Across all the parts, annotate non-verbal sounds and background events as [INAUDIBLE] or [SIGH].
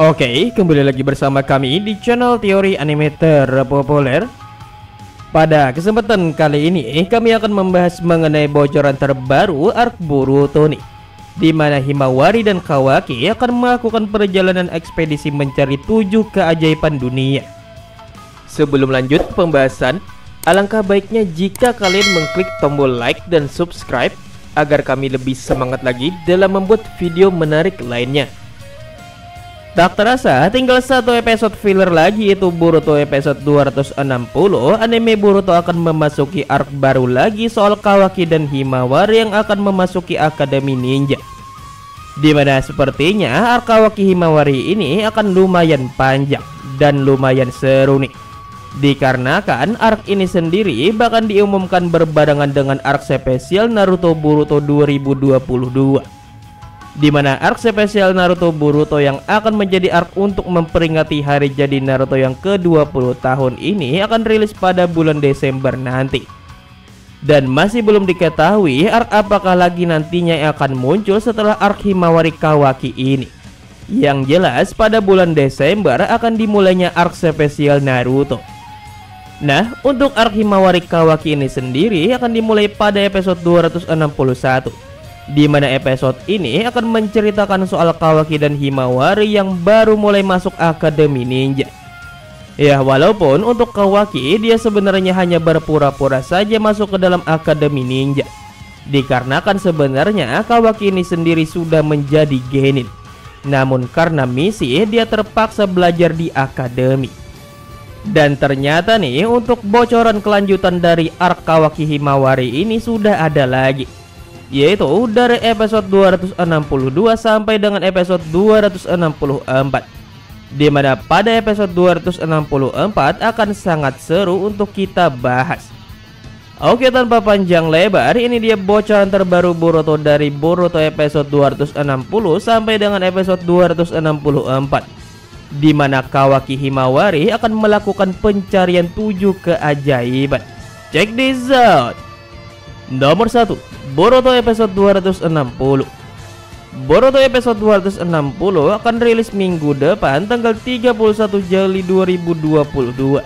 Oke, kembali lagi bersama kami di channel teori anime terpopuler. Pada kesempatan kali ini, kami akan membahas mengenai bocoran terbaru arc Boruto nih. Di mana Himawari dan Kawaki akan melakukan perjalanan ekspedisi mencari tujuh keajaiban dunia. Sebelum lanjut pembahasan, alangkah baiknya jika kalian mengklik tombol like dan subscribe agar kami lebih semangat lagi dalam membuat video menarik lainnya. Tak terasa, tinggal satu episode filler lagi yaitu Boruto episode 260 Anime Boruto akan memasuki arc baru lagi soal Kawaki dan Himawari yang akan memasuki Akademi Ninja. Di mana sepertinya arc Kawaki Himawari ini akan lumayan panjang dan lumayan seru nih Dikarenakan arc ini sendiri bahkan diumumkan berbarengan dengan arc spesial Naruto Boruto 2022 di mana arc spesial Naruto Boruto yang akan menjadi arc untuk memperingati hari jadi Naruto yang ke-20 tahun ini akan rilis pada bulan Desember nanti. Dan masih belum diketahui arc apakah lagi nantinya yang akan muncul setelah arc Himawari Kawaki ini. Yang jelas pada bulan Desember akan dimulainya arc spesial Naruto. Nah, untuk arc Himawari Kawaki ini sendiri akan dimulai pada episode 261 di mana episode ini akan menceritakan soal Kawaki dan Himawari yang baru mulai masuk Akademi Ninja. Ya, walaupun untuk Kawaki dia sebenarnya hanya berpura-pura saja masuk ke dalam Akademi Ninja. Dikarenakan sebenarnya Kawaki ini sendiri sudah menjadi genin. Namun karena misi dia terpaksa belajar di akademi. Dan ternyata nih untuk bocoran kelanjutan dari arc Kawaki Himawari ini sudah ada lagi. Yaitu dari episode 262 sampai dengan episode 264 di mana pada episode 264 akan sangat seru untuk kita bahas. Oke tanpa panjang lebar ini dia bocoran terbaru Boruto dari Boruto episode 260 sampai dengan episode 264 di mana Kawaki Himawari akan melakukan pencarian tujuh keajaiban. Check this out. Nomor 1 Boruto episode 260 Boruto episode 260 akan rilis minggu depan tanggal 31 Juli 2022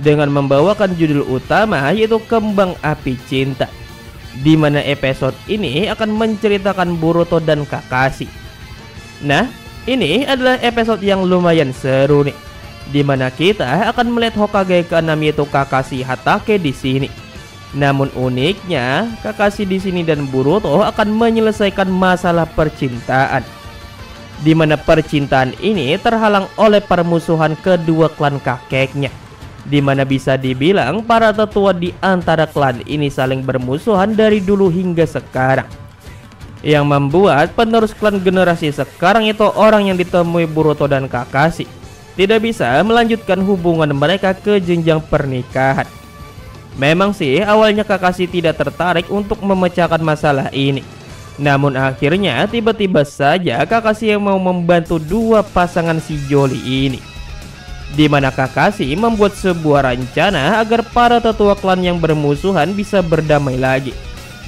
dengan membawakan judul utama yaitu Kembang Api Cinta di mana episode ini akan menceritakan Boruto dan Kakashi. Nah, ini adalah episode yang lumayan seru nih di mana kita akan melihat Hokage ke-6 yaitu Kakashi Hatake di sini namun uniknya, Kakashi di sini dan Boruto akan menyelesaikan masalah percintaan. Di mana percintaan ini terhalang oleh permusuhan kedua klan kakeknya. Di mana bisa dibilang para tetua di antara klan ini saling bermusuhan dari dulu hingga sekarang. Yang membuat penerus klan generasi sekarang itu orang yang ditemui Boruto dan Kakashi tidak bisa melanjutkan hubungan mereka ke jenjang pernikahan. Memang sih awalnya Kakashi tidak tertarik untuk memecahkan masalah ini. Namun akhirnya tiba-tiba saja Kakashi yang mau membantu dua pasangan si Joli ini. Di mana Kakashi membuat sebuah rencana agar para tetua klan yang bermusuhan bisa berdamai lagi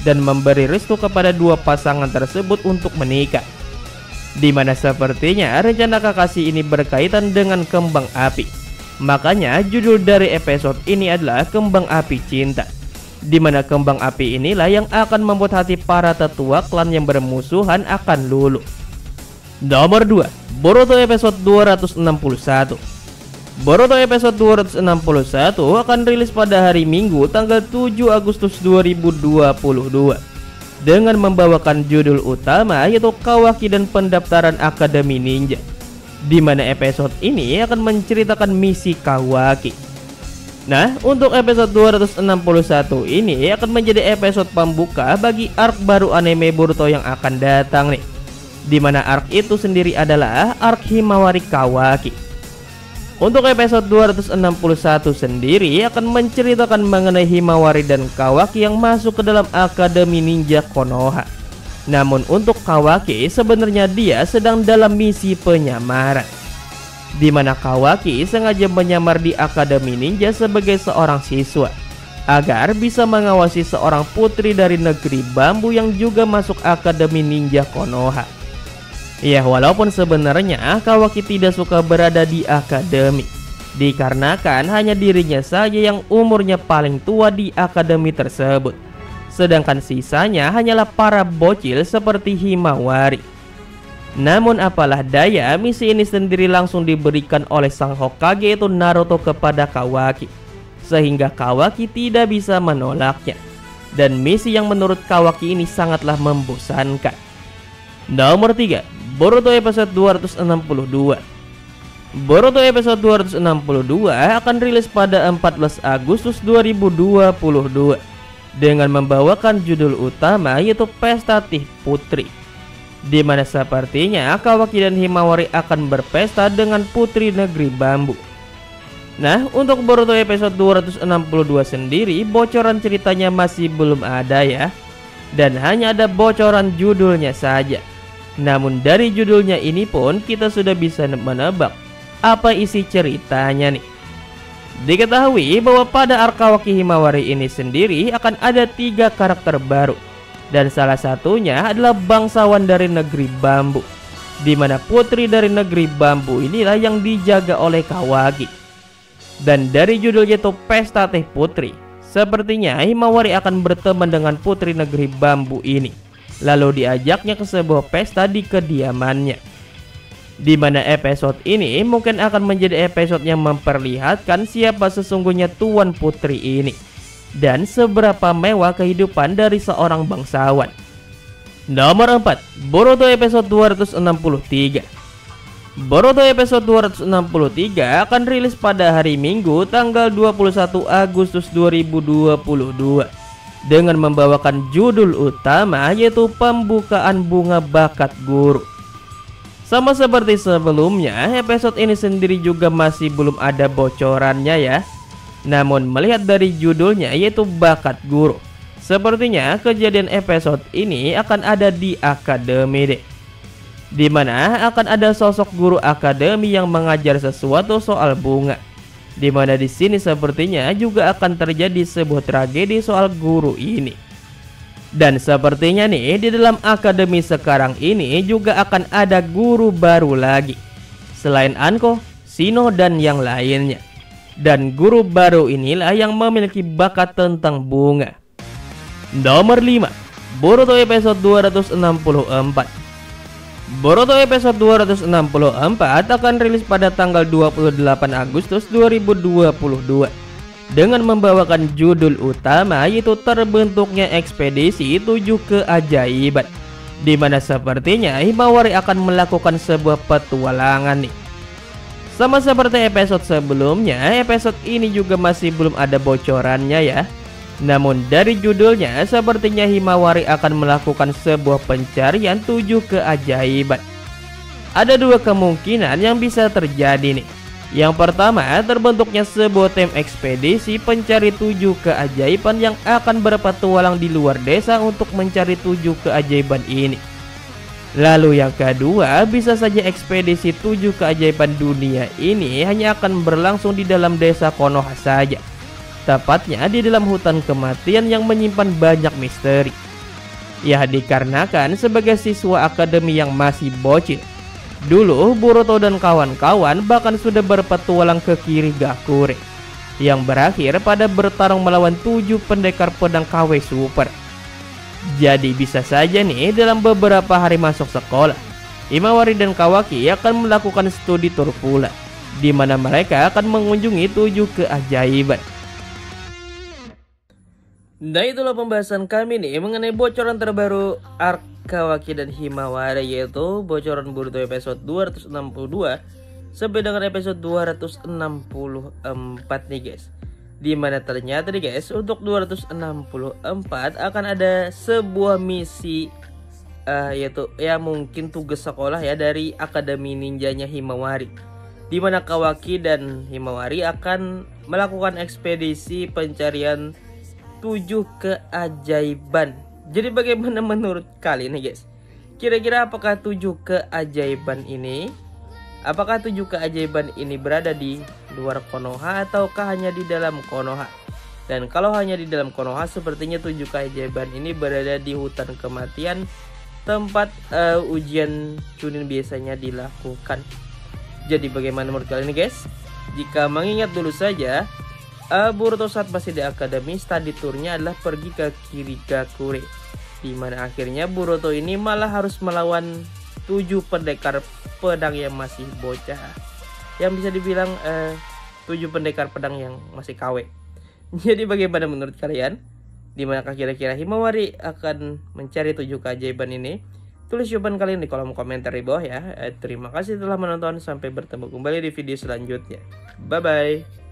dan memberi restu kepada dua pasangan tersebut untuk menikah. Di mana sepertinya rencana Kakashi ini berkaitan dengan kembang api Makanya judul dari episode ini adalah Kembang Api Cinta di mana kembang api inilah yang akan membuat hati para tetua klan yang bermusuhan akan luluh. Nomor 2, Boruto episode 261. Boruto episode 261 akan rilis pada hari Minggu tanggal 7 Agustus 2022 dengan membawakan judul utama yaitu Kawaki dan Pendaftaran Akademi Ninja di mana episode ini akan menceritakan misi Kawaki. Nah, untuk episode 261 ini akan menjadi episode pembuka bagi arc baru anime Boruto yang akan datang nih. Di mana arc itu sendiri adalah arc Himawari Kawaki. Untuk episode 261 sendiri akan menceritakan mengenai Himawari dan Kawaki yang masuk ke dalam Akademi Ninja Konoha. Namun untuk Kawaki sebenarnya dia sedang dalam misi penyamaran di mana Kawaki sengaja menyamar di Akademi Ninja sebagai seorang siswa agar bisa mengawasi seorang putri dari negeri bambu yang juga masuk Akademi Ninja Konoha. Ya, walaupun sebenarnya Kawaki tidak suka berada di akademi, dikarenakan hanya dirinya saja yang umurnya paling tua di akademi tersebut. Sedangkan sisanya hanyalah para bocil seperti Himawari. Namun apalah daya, misi ini sendiri langsung diberikan oleh sang Hokage itu Naruto kepada Kawaki. Sehingga Kawaki tidak bisa menolaknya. Dan misi yang menurut Kawaki ini sangatlah membosankan. Nomor 3, Boruto episode 262 Boruto episode 262 akan rilis pada 14 Agustus 2022 dengan membawakan judul utama yaitu Pesta Tih Putri di mana sepertinya Kawaki dan Himawari akan berpesta dengan putri negeri bambu. Nah, untuk Boruto episode 262 sendiri, bocoran ceritanya masih belum ada ya. Dan hanya ada bocoran judulnya saja. Namun dari judulnya ini pun kita sudah bisa menebak apa isi ceritanya nih. Diketahui bahwa pada Arkawaki Himawari ini sendiri akan ada tiga karakter baru dan salah satunya adalah bangsawan dari negeri bambu di mana putri dari negeri bambu inilah yang dijaga oleh Kawaki. Dan dari judulnya itu Pesta Teh Putri, sepertinya Himawari akan berteman dengan putri negeri bambu ini lalu diajaknya ke sebuah pesta di kediamannya. Di mana episode ini mungkin akan menjadi episode yang memperlihatkan siapa sesungguhnya Tuan Putri ini dan seberapa mewah kehidupan dari seorang bangsawan. Nomor 4, Boruto episode 263. Boruto episode 263 akan rilis pada hari Minggu tanggal 21 Agustus 2022 dengan membawakan judul utama yaitu pembukaan bunga bakat guru. Sama seperti sebelumnya, episode ini sendiri juga masih belum ada bocorannya ya. Namun melihat dari judulnya yaitu bakat guru, sepertinya kejadian episode ini akan ada di akademi deh. Di mana akan ada sosok guru akademi yang mengajar sesuatu soal bunga. Di mana di sini sepertinya juga akan terjadi sebuah tragedi soal guru ini. Dan sepertinya nih di dalam akademi sekarang ini juga akan ada guru baru lagi. Selain Anko, Sino dan yang lainnya. Dan guru baru inilah yang memiliki bakat tentang bunga. Nomor 5. Boruto episode 264 Boruto episode 264 akan rilis pada tanggal 28 Agustus 2022 dengan membawakan judul utama yaitu terbentuknya ekspedisi tujuh keajaiban di mana sepertinya Himawari akan melakukan sebuah petualangan nih. Sama seperti episode sebelumnya, episode ini juga masih belum ada bocorannya ya. Namun dari judulnya sepertinya Himawari akan melakukan sebuah pencarian tujuh keajaiban. Ada dua kemungkinan yang bisa terjadi nih. Yang pertama terbentuknya sebuah tim ekspedisi pencari tujuh keajaiban yang akan berpetualang di luar desa untuk mencari tujuh keajaiban ini. Lalu yang kedua, bisa saja ekspedisi tujuh keajaiban dunia ini hanya akan berlangsung di dalam desa Konoha saja tepatnya di dalam hutan kematian yang menyimpan banyak misteri. Ya dikarenakan sebagai siswa akademi yang masih bocil, dulu Boruto dan kawan-kawan bahkan sudah berpetualang ke kiri Gakure, yang berakhir pada bertarung melawan tujuh pendekar pedang KW Super. Jadi bisa saja nih dalam beberapa hari masuk sekolah, Imawari dan Kawaki akan melakukan studi tur pula, di mana mereka akan mengunjungi tujuh keajaiban. Nah itulah pembahasan kami nih mengenai bocoran terbaru Ark Kawaki dan Himawari yaitu bocoran Boruto episode 262 sampai dengan episode 264 nih guys. Di mana ternyata nih guys untuk 264 akan ada sebuah misi uh, yaitu ya mungkin tugas sekolah ya dari Akademi Ninjanya Himawari. Di mana Kawaki dan Himawari akan melakukan ekspedisi pencarian tujuh keajaiban. Jadi bagaimana [LAUGHS] menurut kalian nih guys? Kira-kira apakah tujuh keajaiban ini? Apakah tujuh keajaiban ini berada di luar Konoha ataukah hanya di dalam Konoha? Dan kalau hanya di dalam Konoha sepertinya tujuh keajaiban ini berada di hutan kematian tempat uh, ujian Chunin biasanya dilakukan. Jadi bagaimana menurut kalian guys? Jika mengingat dulu saja, uh, Boruto saat masih di akademi, study tournya adalah pergi ke Kirigakure. Di mana akhirnya Boruto ini malah harus melawan tujuh pendekar pedang yang masih bocah. Yang bisa dibilang uh, tujuh pendekar pedang yang masih KW. [LAUGHS] Jadi bagaimana menurut kalian? Di manakah kira-kira Himawari akan mencari tujuh keajaiban ini? Tulis jawaban kalian di kolom komentar di bawah ya. Eh, terima kasih telah menonton. Sampai bertemu kembali di video selanjutnya. Bye-bye.